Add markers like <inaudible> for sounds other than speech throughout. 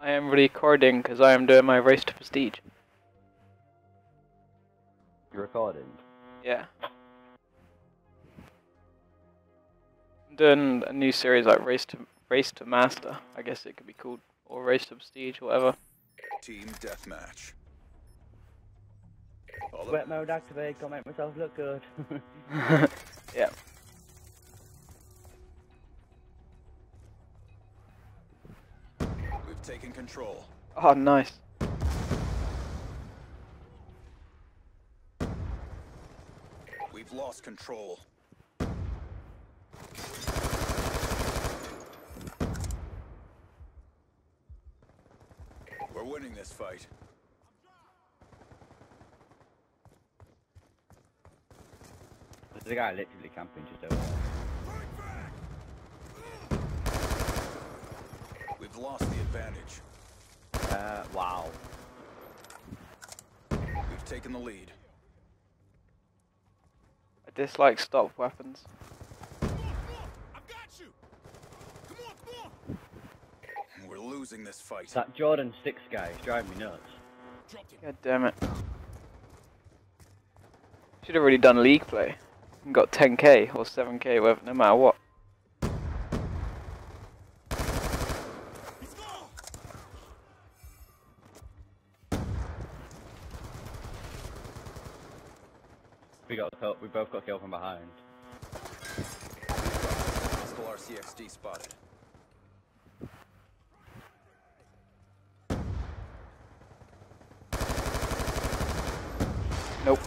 Alright. I am recording because I am doing my race to prestige. You're recording. Yeah. I'm doing a new series like race to race to master. I guess it could be called or race to prestige, whatever. Team deathmatch. All Sweat mode activate, can't make myself look good. <laughs> <laughs> yeah. We've taken control. Oh, nice. We've lost control. We're winning this fight. There's a guy literally camping just over there. Lost the advantage. Uh, wow. We've taken the lead. I dislike stop weapons. We're losing this fight. That Jordan 6 guy is driving me nuts. God damn it. Should have really done league play. And got 10k or 7k, whatever, no matter what. We got kill- we both got killed from behind. Hostile RCXD spotted. Nope.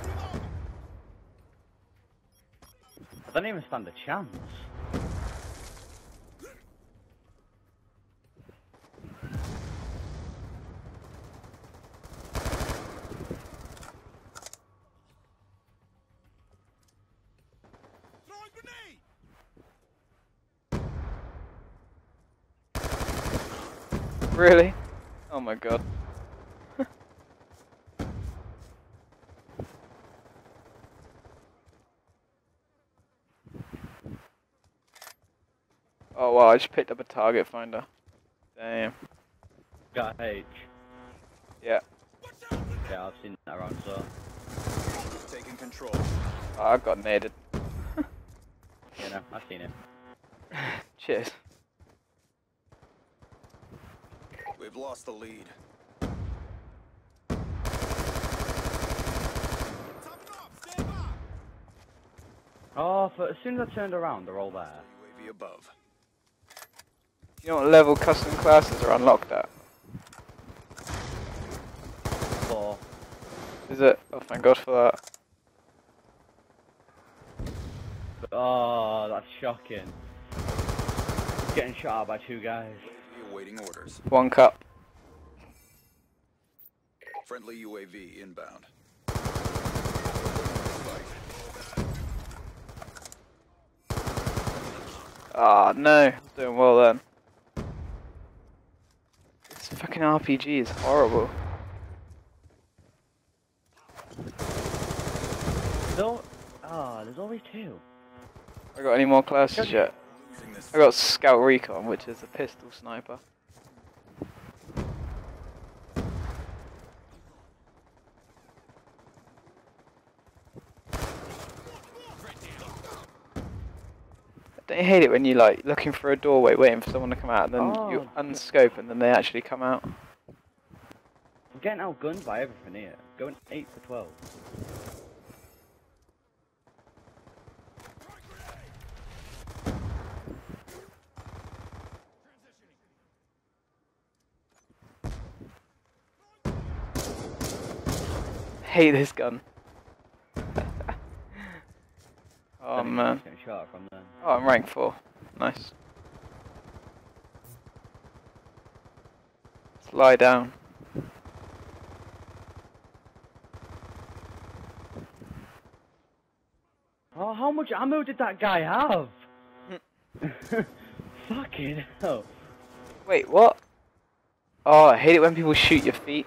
I don't even stand a chance. <laughs> Really? Oh my god. <laughs> oh wow, I just picked up a target finder. Damn. Got H. Yeah. Yeah, I've seen that around so. We've control. Oh, I got naded. You know, I've seen it. <laughs> Cheers. We've lost the lead. Oh, for, as soon as I turned around, they're all there. UAV above. You know what level custom classes are unlocked at? Four. Is it? Oh thank god for that. Oh, that's shocking. Getting shot at by two guys. UAV awaiting orders. One cup. Friendly UAV inbound. Fight. Ah no, doing well then. This fucking RPG is horrible. No. Oh, there's only two. I got any more classes yet? Losing this I got Scout Recon, which is a pistol sniper. Don't you hate it when you like looking for a doorway, waiting for someone to come out, and then you Oh. unscope, and then they actually come out? I'm getting outgunned by everything here. Going 8 for 12. Hate this gun. oh man. Getting shot from there. Oh, I'm rank four. Nice. Let's lie down. Oh, how much ammo did that guy have? Hmm. <laughs> Fucking hell. Wait, what? Oh, I hate it when people shoot your feet.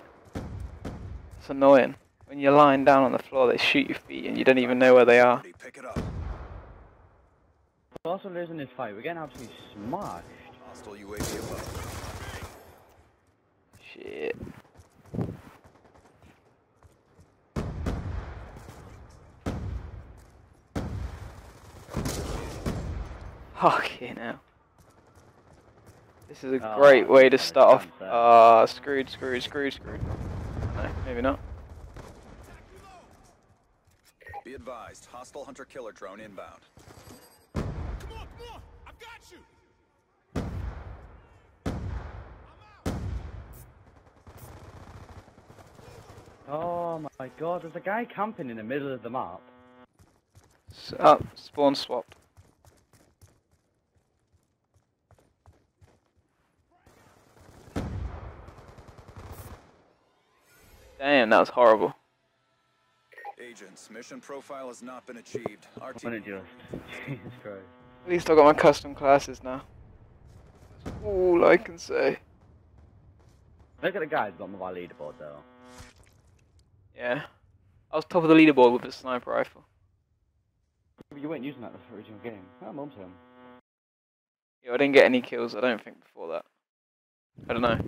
It's annoying. When you're lying down on the floor, they shoot your feet and you don't even know where they are. Ready, Pick it up. We're also losing this fight. We're getting absolutely smashed. Hostile UAV above. Shit. Fucking hell. This is a Oh, great way to start off. chance there. Ah, screwed, screwed, screwed, screwed. No, maybe not. Be advised, hostile hunter-killer drone inbound. Come on, come on! I've got you! Oh my god, there's a guy camping in the middle of the map. S up, spawn swapped. Damn, that was horrible. Agents, mission profile has not been achieved. Wasn't RT it just? Jesus Christ. At least I got my custom classes now. That's all I can say. Look at the guy who's got my leaderboard though. Yeah. I was top of the leaderboard with a sniper rifle. You weren't using that in the original game. Oh, mum's him. Yeah, I didn't get any kills, I don't think, before that. I don't know.